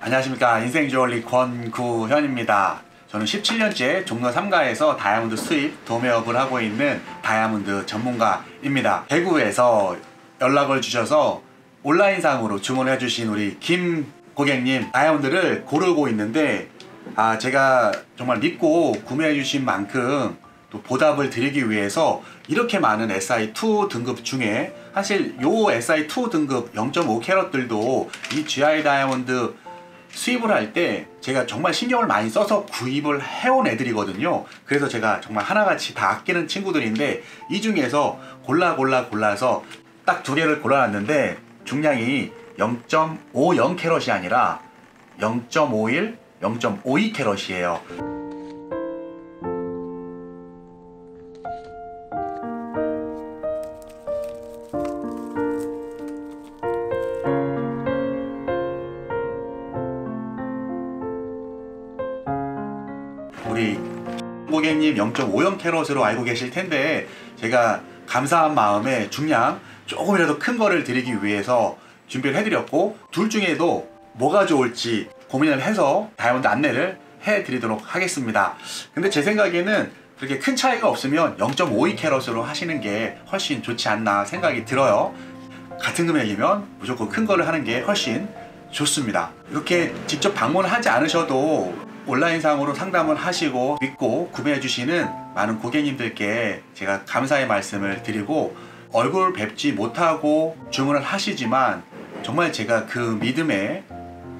안녕하십니까. 인생주얼리 권구현입니다. 저는 17년째 종로 3가에서 다이아몬드 수입 도매업을 하고 있는 다이아몬드 전문가입니다. 대구에서 연락을 주셔서 온라인상으로 주문해 주신 우리 김 고객님 다이아몬드를 고르고 있는데 아 제가 정말 믿고 구매해 주신 만큼 또 보답을 드리기 위해서 이렇게 많은 SI2 등급 중에 사실 요 SI2 등급 0.5캐럿들도 이 GI 다이아몬드 수입을 할 때 제가 정말 신경을 많이 써서 구입을 해온 애들이거든요. 그래서 제가 정말 하나같이 다 아끼는 친구들인데 이 중에서 골라 골라 골라서 딱 두 개를 골라놨는데 중량이 0.50 캐럿이 아니라 0.51, 0.52 캐럿이에요 우리 고객님 0.50 캐럿으로 알고 계실 텐데 제가 감사한 마음에 중량 조금이라도 큰 거를 드리기 위해서 준비를 해드렸고 둘 중에도 뭐가 좋을지 고민을 해서 다이아몬드 안내를 해드리도록 하겠습니다. 근데 제 생각에는 그렇게 큰 차이가 없으면 0.52 캐럿으로 하시는 게 훨씬 좋지 않나 생각이 들어요. 같은 금액이면 무조건 큰 거를 하는 게 훨씬 좋습니다. 이렇게 직접 방문하지 않으셔도 온라인상으로 상담을 하시고 믿고 구매해 주시는 많은 고객님들께 제가 감사의 말씀을 드리고 얼굴 뵙지 못하고 주문을 하시지만 정말 제가 그 믿음에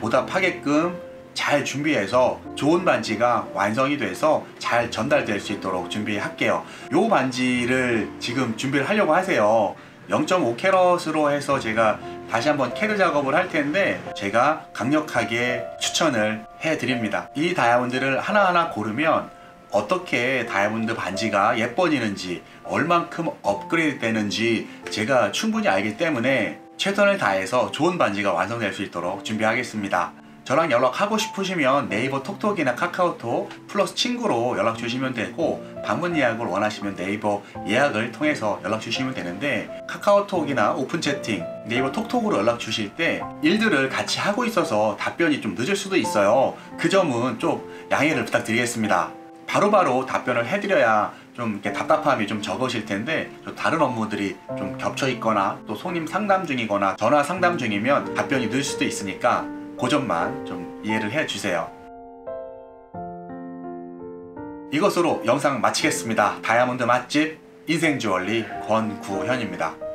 보답하게끔 잘 준비해서 좋은 반지가 완성이 돼서 잘 전달될 수 있도록 준비할게요. 요 반지를 지금 준비를 하려고 하세요 0.5캐럿으로 해서 제가 다시 한번 CAD 작업을 할 텐데 제가 강력하게 추천을 해 드립니다. 이 다이아몬드를 하나하나 고르면 어떻게 다이아몬드 반지가 예뻐지는지 얼만큼 업그레이드 되는지 제가 충분히 알기 때문에 최선을 다해서 좋은 반지가 완성될 수 있도록 준비하겠습니다 저랑 연락하고 싶으시면 네이버 톡톡이나 카카오톡 플러스 친구로 연락 주시면 되고 방문 예약을 원하시면 네이버 예약을 통해서 연락 주시면 되는데 카카오톡이나 오픈 채팅 네이버 톡톡으로 연락 주실 때 일들을 같이 하고 있어서 답변이 좀 늦을 수도 있어요. 그 점은 좀 양해를 부탁드리겠습니다. 바로바로 바로 답변을 해드려야 좀 이렇게 답답함이 좀 적으실 텐데 다른 업무들이 좀 겹쳐 있거나 또 손님 상담 중이거나 전화 상담 중이면 답변이 늦을 수도 있으니까 그 점만 좀 이해를 해 주세요. 이것으로 영상 마치겠습니다. 다이아몬드 맛집 인생주얼리 권구현입니다